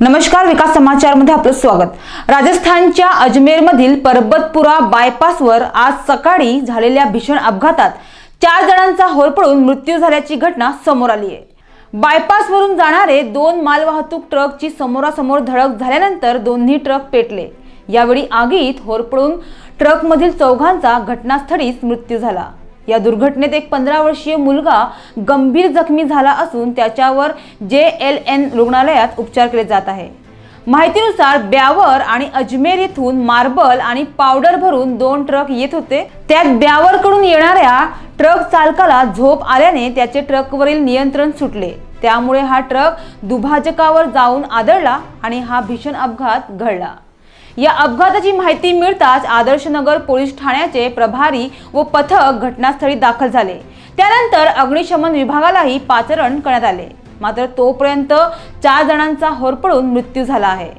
नमस्कार विकास समाचारमध्ये आपलं स्वागत. राजस्थानच्या अजमेरमधील परबतपुरा बायपासवर आज सकाळी झालेल्या भीषण अपघातात चार जणांचा होरपळून मृत्यू झाल्याची घटना समोर आली आहे. बायपासवरून जाणारे दोन मालवाहतूक ट्रकची समोरासमोर धडक झाल्यानंतर दोन्ही ट्रक पेटले. यावेळी आगीत होरपळून ट्रकमधील चौघांचा घटनास्थळीच मृत्यू झाला. या दुर्घटनेत एक पंधरा वर्षीय मुलगा गंभीर जखमी झाला असून त्याच्यावर जे एल एन रुग्णालयात उपचार केले जात आहे. माहितीनुसार ब्यावर आणि अजमेर येथून मार्बल आणि पावडर भरून दोन ट्रक येत होते. त्यात ब्यावरकडून येणाऱ्या ट्रक चालकाला झोप आल्याने त्याचे ट्रकवरील नियंत्रण सुटले. त्यामुळे हा ट्रक दुभाजकावर जाऊन आदळला आणि हा भीषण अपघात घडला. या अपघाताची माहिती मिळताच आदर्शनगर पोलीस ठाण्याचे प्रभारी व पथक घटनास्थळी दाखल झाले. त्यानंतर अग्निशमन विभागालाही पाचारण करण्यात आले. मात्र तोपर्यंत चार जणांचा होरपळून मृत्यू झाला आहे.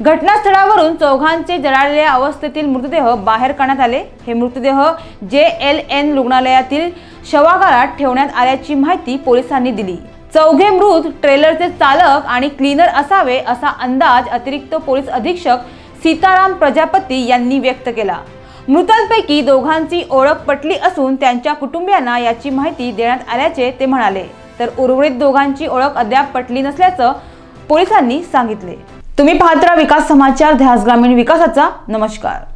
घटनास्थळावरून चौघांचे जळालेल्या अवस्थेतील मृतदेह बाहेर काढण्यात आले. हे मृतदेह जे एल एन रुग्णालयातील शवागारात ठेवण्यात आल्याची माहिती पोलिसांनी दिली. चौघे मृत ट्रेलरचे चालक आणि क्लीनर असावे असा अंदाज अतिरिक्त पोलीस अधीक्षक सीताराम प्रजापती यांनी व्यक्त केला. मृतांपैकी दोघांची ओळख पटली असून त्यांच्या कुटुंबियांना याची माहिती देण्यात आल्याचे ते म्हणाले. तर उर्वरित दोघांची ओळख अद्याप पटली नसल्याचं पोलिसांनी सांगितले. तुम्ही पाहत राहा विकास समाचार ध्यास ग्रामीण विकासाचा. नमस्कार.